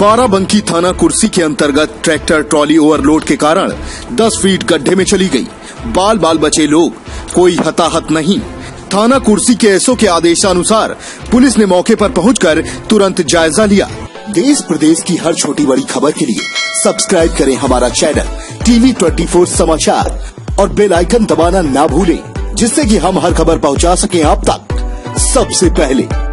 बाराबंकी थाना कुर्सी के अंतर्गत ट्रैक्टर ट्रॉली ओवरलोड के कारण 10 फीट गड्ढे में चली गई। बाल बाल बचे लोग। कोई हताहत नहीं। थाना कुर्सी के एसओ के आदेशानुसार पुलिस ने मौके पर पहुंचकर तुरंत जायजा लिया। देश प्रदेश की हर छोटी बड़ी खबर के लिए सब्सक्राइब करें हमारा चैनल टीवी 24 समाचार और बेल आइकन दबाना ना भूलें, जिससे कि हम हर खबर पहुँचा सकें आप तक। सबसे पहले